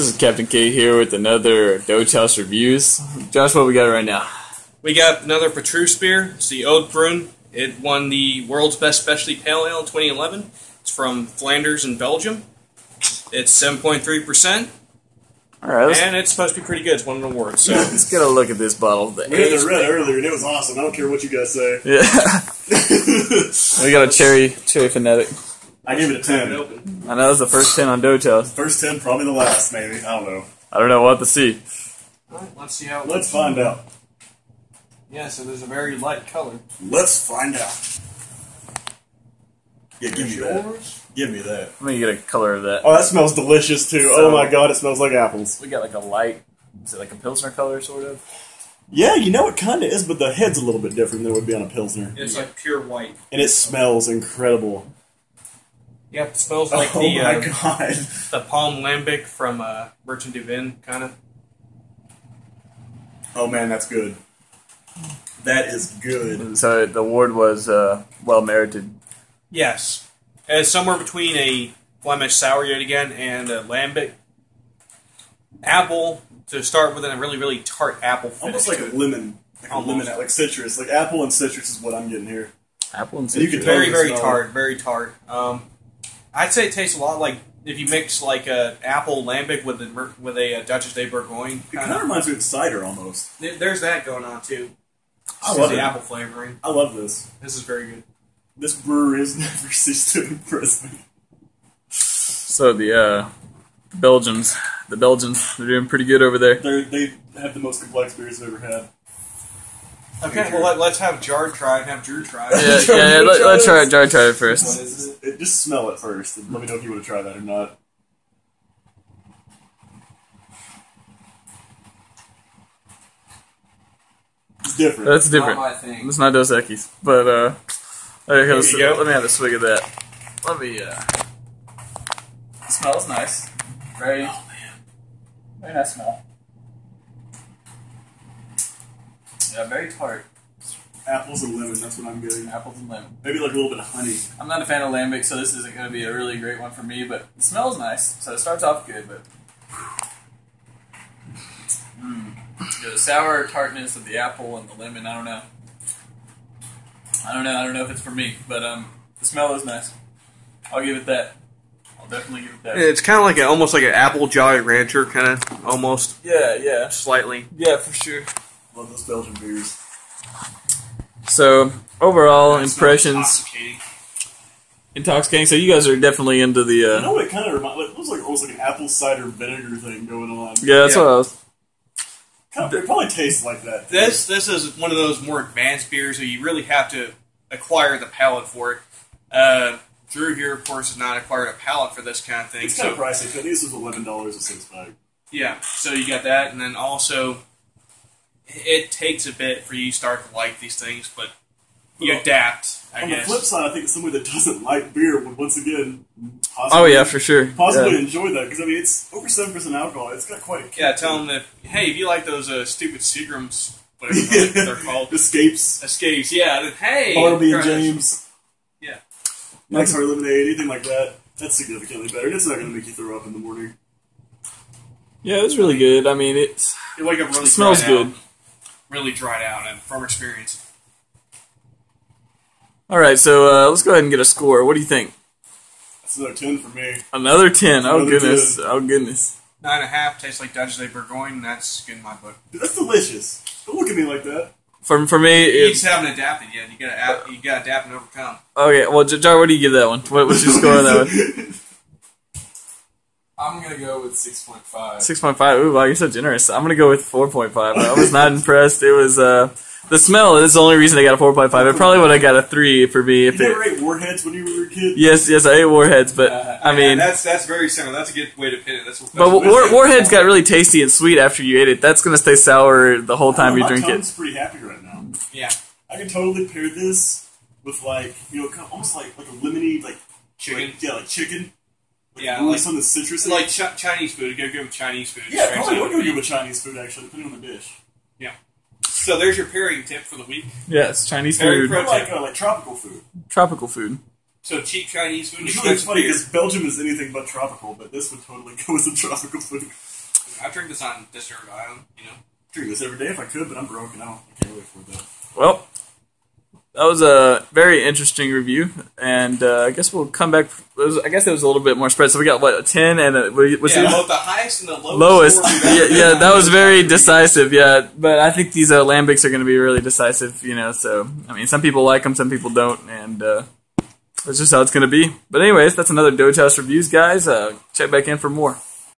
This is Captain K here with another Doge House reviews. Josh, what we got right now? We got another Petrus beer. It's the Oud Bruin. It won the world's best specialty pale ale in 2011. It's from Flanders in Belgium. It's 7.3%, All right, and it's supposed to be pretty good. It's won an award. So let's get a look at this bottle. The We had the red earlier, and it was awesome. I don't care what you guys say. Yeah, we got a cherry cherry phonetic. I gave it a 10. I know it's the first ten on Doge House. First 10, probably the last, maybe. I don't know. I don't know what to see. All right, let's see how. It Let's find out. Yeah, so there's a very light color. Let's find out. Yeah, give me that. Yours? Give me that. Let me get a color of that. Oh, that smells delicious, too. Oh so- oh my god, it smells like apples. We got like a light. Is it like a pilsner color, sort of? Yeah, you know it kind of is, but the head's a little bit different than it would be on a Pilsner. It's like pure white. And it smells incredible. Yeah, it smells like oh the my uh, god. the Palm Lambic from uh, Merchant du Vin, kind of. Oh man, that's good. That is good. So the award was uh, well merited. Yes, it's somewhere between a Flemish sour yet again and a Lambic. Apple to start with, and a really really tart apple finish. Almost like to a it. lemon. Like a lemon, like citrus. Like apple and citrus is what I'm getting here. Apple and And you citrus. can very very smell tart, very tart. Um, I'd say it tastes a lot like if you mix like a apple lambic with a mer- with a, uh Duchesse de Bourgogne. It Kind kind of of. reminds me of cider almost. There's that going on too. I love the it. apple flavoring. I love this. This is very good. This brewer has never ceased to impress me. So the uh, Belgians, the Belgians, they're doing pretty good over there. They're, they have the most complex beers I've ever had. Okay, well let, let's have Jard try it and have Drew try it. Yeah, yeah. yeah let, let's try it. Try, try it first. Is it? It, just smell it first and let me know if you want to try that or not. It's different. That's different. Not my thing. It's not Dos Equis, but uh, okay, Here let's- go. let me have a swig of that. Let me. uh it Smells nice. Very, very nice smell. Yeah, very tart. Apples and lemon, that's what I'm getting. Apples and lemon. Maybe like a little bit of honey. I'm not a fan of lambic, so this isn't going to be a really great one for me. But it smells nice, so it starts off good. But mm. the sour tartness of the apple and the lemon, I don't know. I don't know. I don't know if it's for me, but um, the smell is nice. I'll give it that. I'll definitely give it that. It's kind of like a, almost like an apple Jolly Rancher, kind of almost Yeah, yeah, slightly. yeah, for sure. Love those Belgian beers. So overall It smells impressions, intoxicating. intoxicating. So you guys are definitely into the. You Uh, know what it kind of reminds? Like, it looks like almost like an apple cider vinegar thing going on. yeah, that's Yeah. what I was. Kind of, it probably tastes like that. This this is one of those more advanced beers that you really have to acquire the palate for it. Uh, Drew here, of course, has not acquired a palate for this kind of thing. It's kind So of pricey. I think this is eleven dollars a six pack. yeah, so you got that, and then also it takes a bit for you to start to like these things, but you Well, adapt. I On guess. the flip side, I think somebody that doesn't like beer would once again possibly, Oh yeah, for sure. possibly Yeah. enjoy that because I mean it's over seven percent alcohol. It's got quite a kick yeah, tell it. them that hey, if you like those uh, stupid Seagrams, whatever they're called, Escapes, escapes, yeah, then hey, Bartleby and. James, Yeah. Mike's Hard Lemonade, anything like that. That's significantly better. It's not going to make you throw up in the morning. Yeah, it's really good. I mean, it's You wake up really it smells good. out. Really dried out, and from experience. All right, so uh, let's go ahead and get a score. What do you think? That's another ten for me. Another ten. Oh Another goodness. Oh goodness. Nine and a half tastes like Duchesse de Bourgogne. That's good in my book. Dude, that's delicious. Don't look at me like that. For for me, You it's just haven't adapted yet. You gotta ap- you gotta adapt and overcome. okay. Well, Jar, what do you give that one? What, what's your score on that one? I'm gonna go with six point five. Six point five. Ooh, wow, you're so generous. I'm gonna go with four point five. I was not impressed. It was uh the smell is the only reason I got a four point five. It probably would have got a three for me You if never it. ate warheads when you were a kid? Yes, yes, I ate warheads, but I mean, that's that's very similar. That's a good way to pin it. That's, that's but war, warheads got really tasty and sweet after you ate it. That's gonna stay sour the whole time Oh, you my drink it. tongue's pretty happy right now. yeah, I can totally pair this with like you know, kind of almost like like a lemony like chicken. like, yeah, like chicken. Like, Yeah, really like- something citrusy. like Ch- Chinese food. Go good with Chinese food. yeah, Straight probably to would the go good beef. with Chinese food actually, depending on the dish. Yeah. So there's your pairing tip for the week. Yes, Chinese Very food, pro- Or like uh, like tropical food. tropical food. So cheap Chinese food. It's funny because Belgium is anything but tropical, but this would totally go with the tropical food. I drink this on desert island. You know. drink this every day if I could, but I'm broke and I, don't, I can't really afford that. Well, that was a very interesting review, and uh, I guess we'll come back. Was, I guess it was a little bit more spread. So we got what a ten and a, was yeah, it both the highest and the lowest. lowest? yeah, yeah, that was very decisive. Yeah, but I think these uh, lambics are going to be really decisive. You know, so I mean, some people like them, some people don't, and uh, that's just how it's going to be. But anyways, that's another Doge House reviews, guys. Uh, check back in for more.